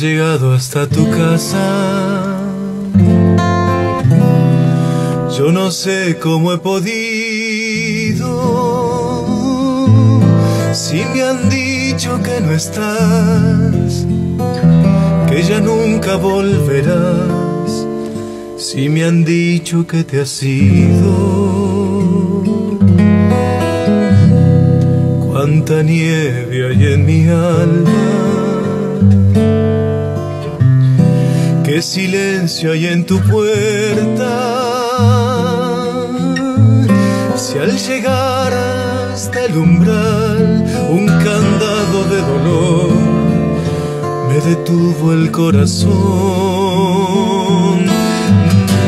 llegado hasta tu casa. Yo no sé cómo he podido. Si me han dicho que no estás, que ya nunca volverás. Si me han dicho que te has ido. Cuánta nieve hay en mi alma. Qué silencio hay en tu puerta. Si al llegar hasta el umbral un candado de dolor me detuvo el corazón.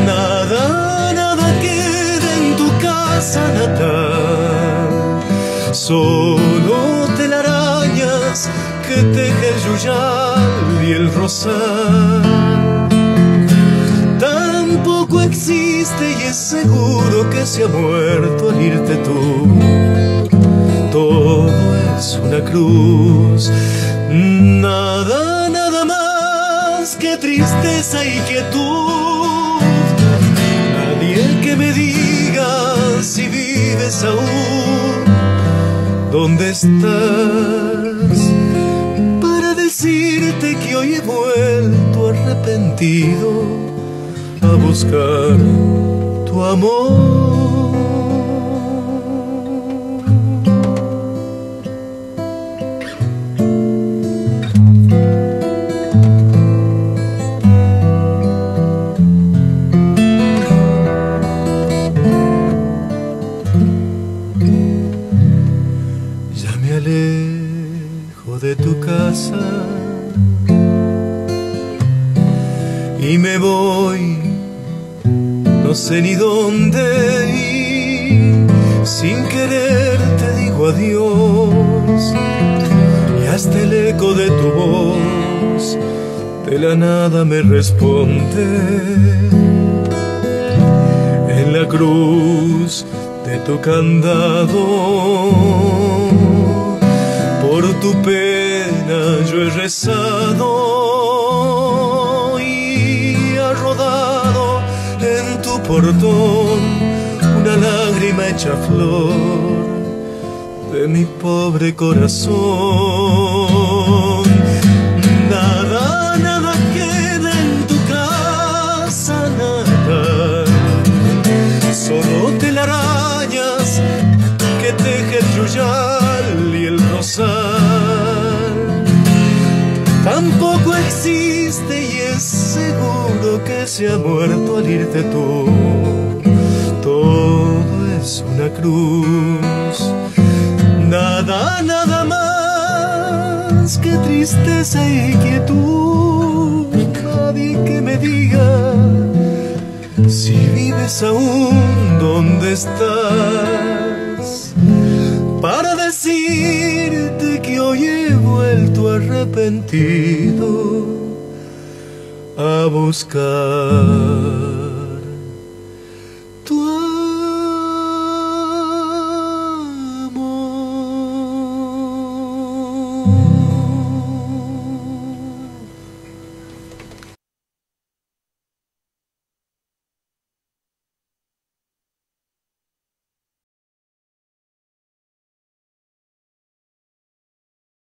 Nada, nada queda en tu casa natal, solo telarañas que teje el yuyal y el rosal seguro que se ha muerto al irte tú. Todo es una cruz, nada, nada más que tristeza y quietud. Nadie que me diga si vives aún, ¿dónde estás? Para decirte que hoy he vuelto arrepentido a buscar amor. Ya me alejo de tu casa y me voy no sé ni dónde ir, sin querer te digo adiós, y hasta el eco de tu voz de la nada me responde. En la cruz de tu candado, por tu pena yo he rezado portón una lágrima hecha flor de mi pobre corazón. Nada, nada queda en tu casa, nada. Solo telarañas que teje el yuyal y el rosal. Tampoco existe y es seguro que se ha muerto al irte tú. Todo es una cruz, nada, nada más que tristeza y quietud. Nadie que me diga si vives aún donde estás. Para he vuelto arrepentido a buscar